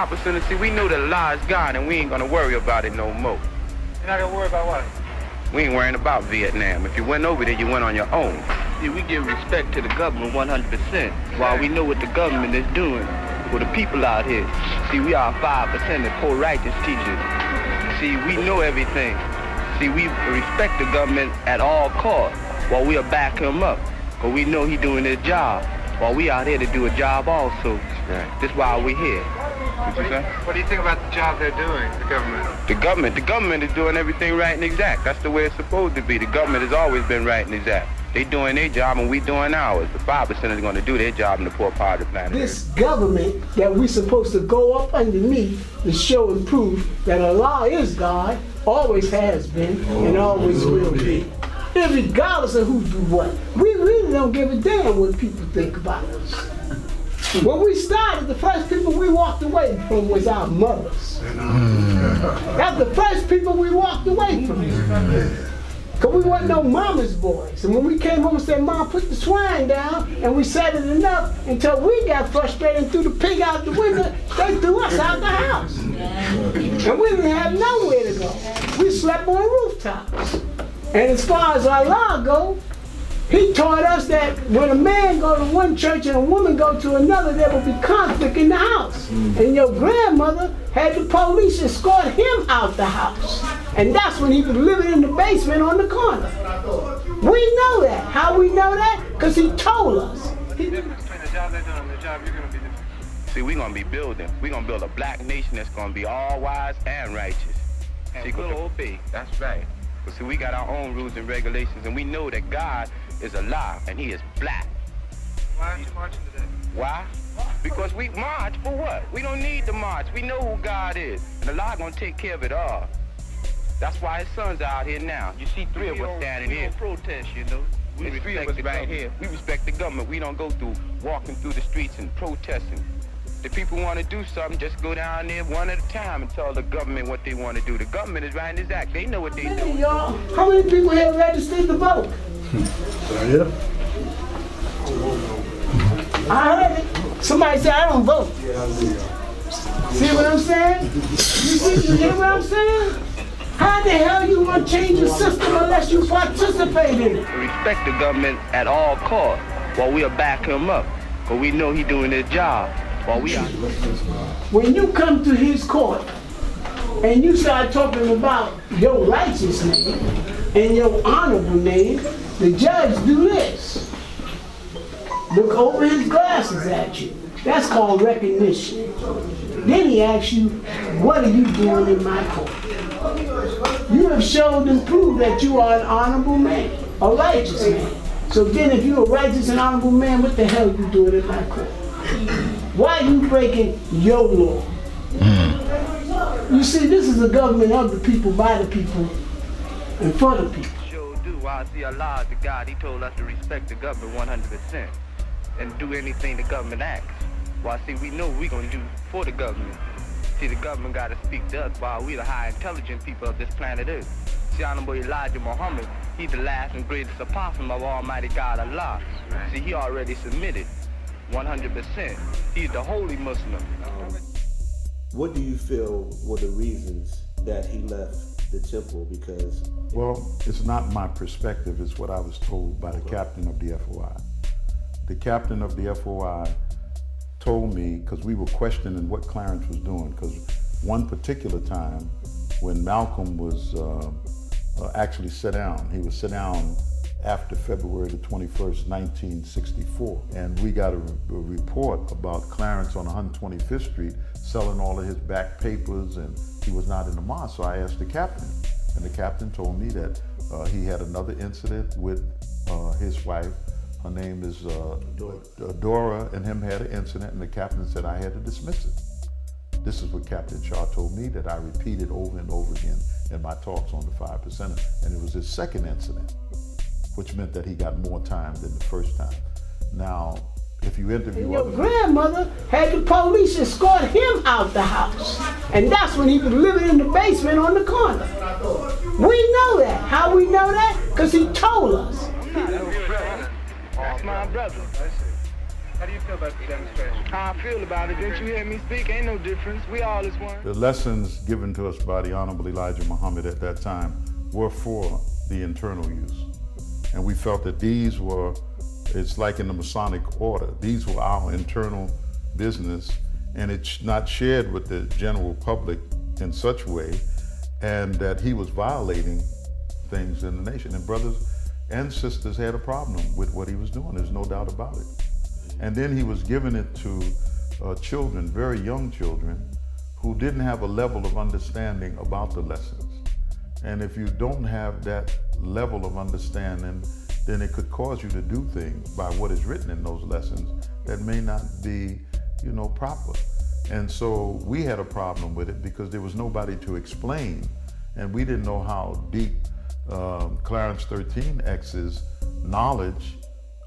See, we know the law is gone, and we ain't gonna worry about it no more. You're not gonna worry about what? We ain't worrying about Vietnam. If you went over there, you went on your own. See, we give respect to the government 100%, while we know what the government is doing for the people out here. See, we are 5% of poor righteous teachers. See, we know everything. See, we respect the government at all costs, while we are backing him up. Because we know he doing his job, while we out here to do a job also. That's why we're here. What do, you say? What do you think about the job they're doing, the government? The government, the government is doing everything right and exact. That's the way it's supposed to be. The government has always been right and exact. They doing their job and we doing ours. The five percent is going to do their job in the poor part of the planet. This government that we supposed to go up underneath to show and prove that Allah is God, always has been, and always will be. Regardless of who do what. We really don't give a damn what people think about us. When we started, the first people we walked away from was our mothers. Hmm. That's the first people we walked away from. Because we wasn't no mama's boys. And when we came home and said, Mom, put the swine down, and we said it enough until we got frustrated and threw the pig out the window, they threw us out the house. And we didn't have nowhere to go. We slept on rooftops. And as far as Allah go, he taught us that when a man go to one church and a woman go to another, there will be conflict in the house. Mm. And your grandmother had the police escort him out the house. And that's when he was living in the basement on the corner. We know that. How we know that? Because he told us. He- between the job they're doing and the job you're gonna be doing. See, we're gonna be building. We're gonna build a black nation that's gonna be all wise and righteous. And See, 'cause we'll obey. That's right. But see, we got our own rules and regulations, and we know that God is alive and He is black. Why aren't you marching today? Why? Because we march for what? We don't need to march. We know who God is, and the Allah gonna take care of it all. That's why His sons are out here now. You see three of us standing we here. don't protest, you know. We There's three of respect us the right government. here. We respect the government. We don't go through walking through the streets and protesting. If people want to do something, just go down there one at a time and tell the government what they want to do. The government is writing this act. They know what they Hey, doing. y'all, how many people here registered to vote? I heard it. Somebody said I don't vote. Yeah, I See what I'm saying? You see, you hear what I'm saying? How the hell you gonna change the system unless you participate in it? respect the government at all costs while we are back him up. Because we know he doing his job we are. When you come to his court and you start talking about your righteous name and your honorable name, the judge do this. Look over his glasses at you. That's called recognition. Then he asks you, what are you doing in my court? You have shown and proved that you are an honorable man, a righteous man. So then if you're a righteous and honorable man, what the hell are you doing in my court? Why are you breaking your law? You see, this is a government of the people, by the people, and for the people. Sure do. I see Allah, the God, he told us to respect the government 100% and do anything the government asks. Well, see, we know we going to do for the government. See, the government got to speak to us while we the high intelligent people of this planet Earth. See, Honorable Elijah Muhammad, he's the last and greatest apostle of Almighty God Allah. See, he already submitted 100%. He's the holy Muslim. What do you feel were the reasons that he left the temple? Because Well, it's not my perspective, it's what I was told by the captain of the FOI. The captain of the FOI told me, because we were questioning what Clarence was doing, because one particular time when Malcolm was uh, uh, actually sit down, he was sit down after February the 21st, 1964. And we got a, a report about Clarence on 125th Street selling all of his back papers and he was not in the mosque. So I asked the captain and the captain told me that uh, he had another incident with uh, his wife. Her name is uh, Dora, and him had an incident, and the captain said I had to dismiss it. This is what Captain Shaw told me that I repeated over and over again in my talks on the five percenter, and it was his second incident, which meant that he got more time than the first time. Now, if you interview And your other grandmother had the police escort him out the house. And that's when he was living in the basement on the corner. We know that. How we know that? Because he told us. That's my brother. How do you feel about the demonstration? How I feel about it, didn't you hear me speak? Ain't no difference. We all is one. The lessons given to us by the Honorable Elijah Muhammad at that time were for the internal use. And we felt that these were, it's like in the Masonic order, these were our internal business and it's not shared with the general public in such way and that he was violating things in the nation. And brothers and sisters had a problem with what he was doing, there's no doubt about it. And then he was giving it to uh, children, very young children, who didn't have a level of understanding about the lessons. And if you don't have that level of understanding, then it could cause you to do things by what is written in those lessons that may not be, you know, proper. And so we had a problem with it because there was nobody to explain, and we didn't know how deep um, Clarence 13X's knowledge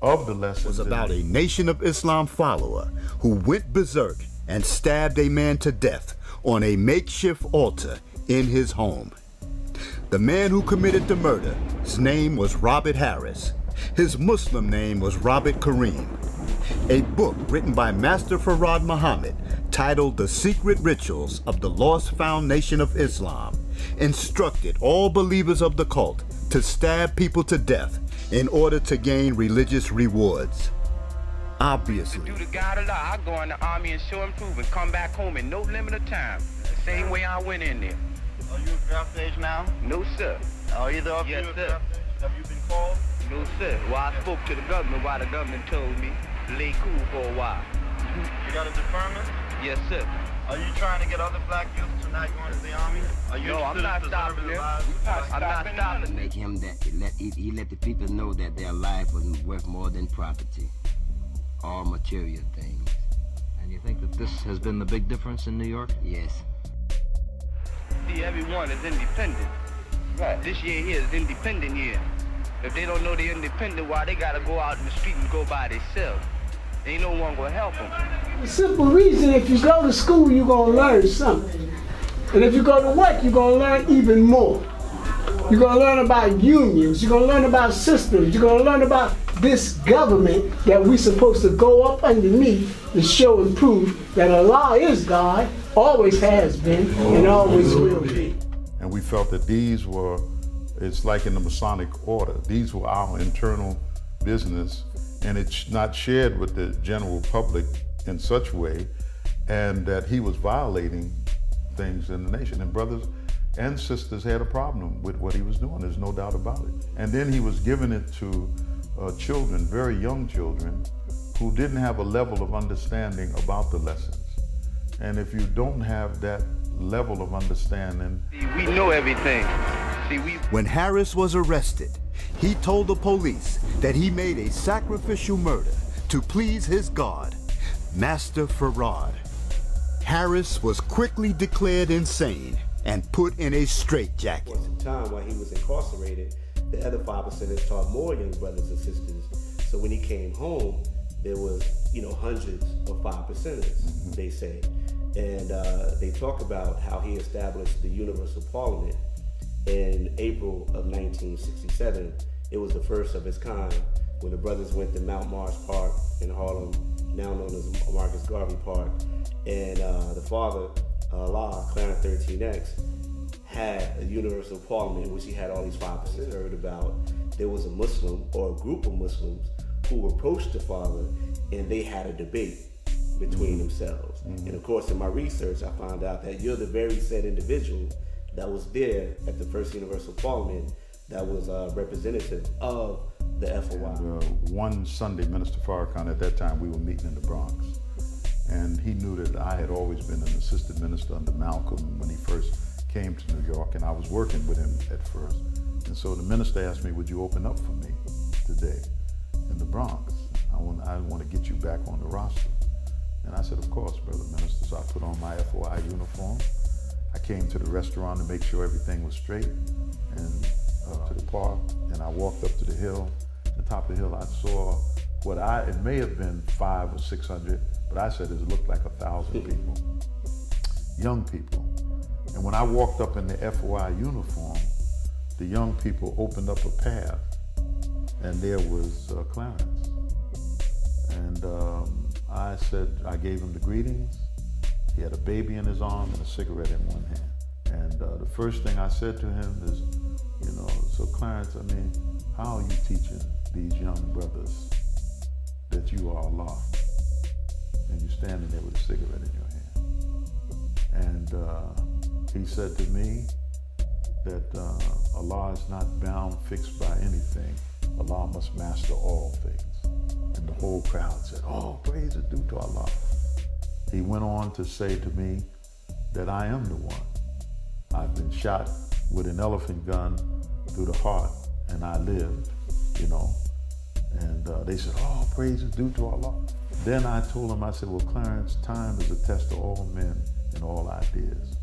of the lessons was about a Nation of Islam follower who went berserk and stabbed a man to death on a makeshift altar in his home. The man who committed the murder, his name was Robert Harris. His Muslim name was Robert Kareem. A book written by Master Farad Muhammad titled The Secret Rituals of the Lost Found Nation of Islam instructed all believers of the cult to stab people to death in order to gain religious rewards. Obviously. To do the God law, I go in the army and show and come back home in no limit of time. The same way I went in there. Are you a draft age now? No, sir. Are either of yes, you a sir. draft age? Have you been called? No, sir. Well, I spoke to the government while the government told me to lay cool for a while. You got a deferment? Yes, sir. Are you trying to get other black youth to not go into the army? Are you No, I'm not preserving stopping the them. lives of I'm black not youth? stopping make him that he let he, he let the people know that their life was worth more than property, all material things. And you think that this has been the big difference in New York? Yes. See, everyone is independent. Right. This year here is independent year. If they don't know they're independent, why they gotta go out in the street and go by themselves? Ain't no one gonna help them. The simple reason if you go to school, you're going to learn something. And if you go to work, you're going to learn even more. You're going to learn about unions. You're going to learn about systems. You're going to learn about this government that we're supposed to go up underneath to show and prove that Allah is God, always has been, and always will be. And we felt that these were, it's like in the Masonic order, these were our internal business and it's not shared with the general public in such way and that he was violating things in the nation. And brothers and sisters had a problem with what he was doing, there's no doubt about it. And then he was giving it to uh, children, very young children, who didn't have a level of understanding about the lessons. And if you don't have that level of understanding, we know everything. See, we When Harris was arrested, he told the police that he made a sacrificial murder to please his God, Master Farad. Harris was quickly declared insane and put in a straitjacket. At the time while he was incarcerated, the other five percenters taught more young brothers and sisters. So when he came home, there was, you know, hundreds of five percenters, mm-hmm. they say. And uh, they talk about how he established the Universal Parliament in April of 1967. It was the first of its kind when the brothers went to Mount Morris Park in Harlem, now known as Marcus Garvey Park. And uh, the father, Allah, Clarence 13X, had a universal parliament in which he had all these five percent heard about. There was a Muslim or a group of Muslims who approached the father and they had a debate between themselves. And of course, in my research, I found out that you're the very said individual that was there at the first universal parliament that was uh, representative of the FOI. uh, one Sunday, Minister Farrakhan, at that time we were meeting in the Bronx. And he knew that I had always been an assistant minister under Malcolm when he first came to New York, and I was working with him at first. And so the minister asked me, Would you open up for me today in the Bronx? I want, I want to get you back on the roster. Course, brother minister. So I put on my FOI uniform. I came to the restaurant to make sure everything was straight and up to the park. And I walked up to the hill. At the top of the hill, I saw what I, it may have been five or 600, but I said it looked like a thousand people, young people. And when I walked up in the FOI uniform, the young people opened up a path and there was uh, Clarence. And um, I said, I gave him the greetings. He had a baby in his arm and a cigarette in one hand. And uh, the first thing I said to him is, you know, so Clarence, I mean, how are you teaching these young brothers that you are Allah? And you're standing there with a cigarette in your hand. And uh, he said to me that uh, Allah is not bound, fixed by anything. Allah must master all things. And the whole crowd said, oh, praise is due to Allah. He went on to say to me that I am the one. I've been shot with an elephant gun through the heart and I lived, you know. And uh, they said, oh, praise is due to Allah. Then I told him, I said, well, Clarence, time is a test of all men and all ideas.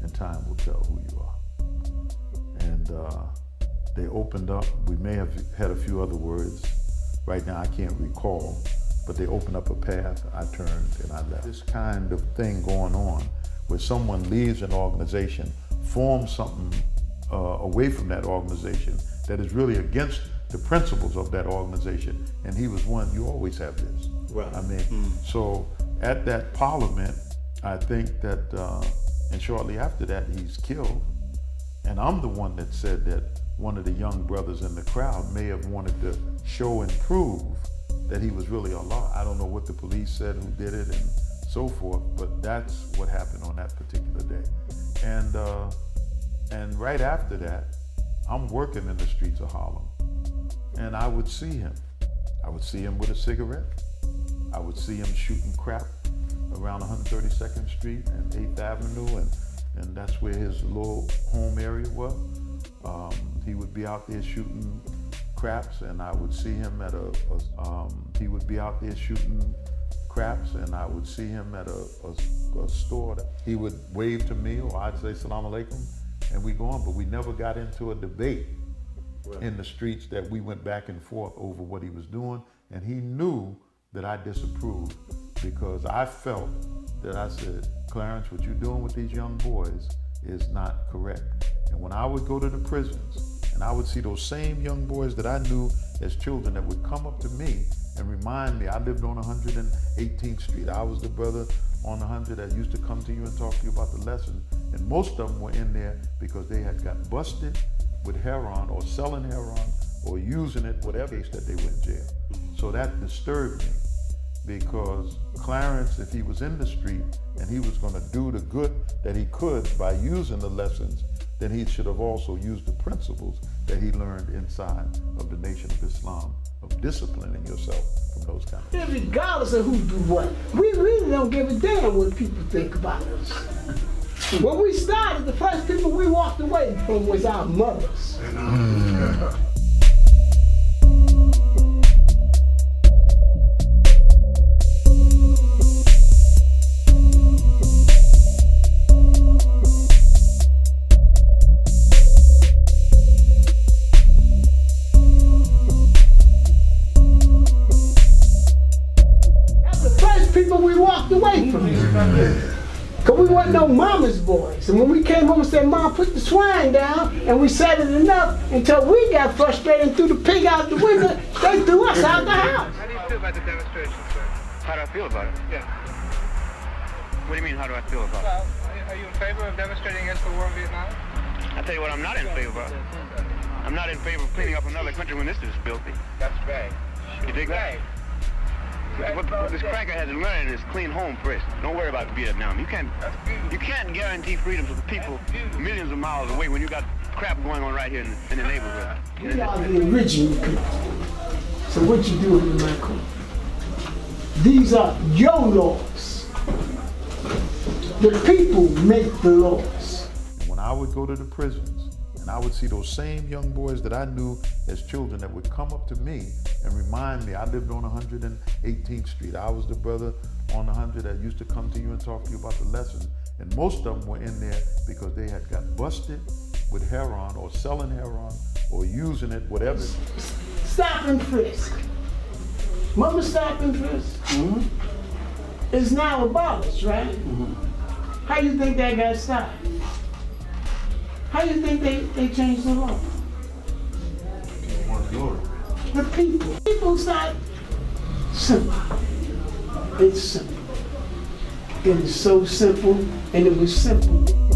And time will tell who you are. And uh, they opened up. We may have had a few other words. Right now, I can't recall. But they opened up a path. I turned and I left. This kind of thing going on where someone leaves an organization, forms something uh, away from that organization that is really against the principles of that organization. And he was one, you always have this. Right. I mean, Mm. so at that parliament, I think that, uh, and shortly after that, he's killed. And I'm the one that said that one of the young brothers in the crowd may have wanted to show and prove that he was really Allah. I don't know what the police said, who did it, and so forth, but that's what happened on that particular day. And uh, and right after that, I'm working in the streets of Harlem, and I would see him. I would see him with a cigarette. I would see him shooting crap around 132nd Street and 8th Avenue, and, and that's where his little home area was. Um, he would be out there shooting craps, and I would see him at a, a um, he would be out there shooting craps, and I would see him at a, a, a store. That he would wave to me, or I'd say salam alaikum, and we go on. But we never got into a debate in the streets that we went back and forth over what he was doing, and he knew that I disapproved because I felt that I said, Clarence, what you're doing with these young boys is not correct. And when I would go to the prisons and I would see those same young boys that I knew as children that would come up to me and remind me, I lived on 118th Street. I was the brother on 100 that used to come to you and talk to you about the lessons. And most of them were in there because they had got busted with heroin or selling heroin or using it, whatever case that they were in jail. So that disturbed me because Clarence, if he was in the street and he was going to do the good that he could by using the lessons, then he should have also used the principles that he learned inside of the Nation of Islam of disciplining yourself from those kind of And regardless of who do what, we really don't give a damn what people think about us. When we started, the first people we walked away from was our mothers. That's boys. And when we came home and said, Mom, put the swine down, and we said it enough until we got frustrated and threw the pig out the window, they threw us out the house. How do you feel about the demonstration, sir? How do I feel about it? Yeah. What do you mean, how do I feel about it? Well, are you in favor of demonstrating against the war in Vietnam? I tell you what I'm not in favor of. I'm not in favor of cleaning up another country when this is filthy. That's right. You dig that? What, what this cracker has to learn is clean home first. Don't worry about Vietnam. You can't you can't guarantee freedom to the people millions of miles away when you got crap going on right here in, in the neighborhood. We are the original people. So what you do with my court? These are your laws. The people make the laws. When I would go to the prisons and I would see those same young boys that I knew as children that would come up to me and remind me, I lived on 118th Street. I was the brother on 100 that used to come to you and talk to you about the lessons. And most of them were in there because they had got busted with heroin or selling heroin or using it, whatever. Stop and frisk. Remember stop and frisk? Mm-hmm. It's now abolished, right? Mm-hmm. How you think that got stopped? How do you think they, they changed the law? The people. People start simple. It's simple. It is so simple, and it was simple.